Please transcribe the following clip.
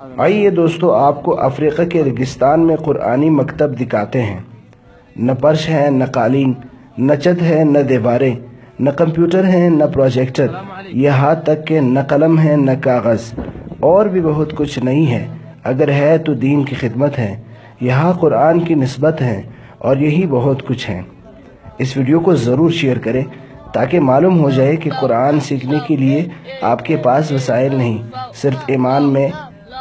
आइए दोस्तों, आपको अफ्रीका के रेगिस्तान में कुरानी मकतब दिखाते हैं। न पर्श है, न कालीन, न छत है, न दीवारें, न कंप्यूटर है, न प्रोजेक्टर। यहाँ तक के न कलम है, न कागज़। और भी बहुत कुछ नहीं है। अगर है तो दीन की खिदमत है। यहाँ कुरान की नस्बत है और यही बहुत कुछ है। इस वीडियो को ज़रूर शेयर करें ताकि मालूम हो जाए कि कुरान सीखने के लिए आपके पास वसाइल नहीं, सिर्फ़ ईमान में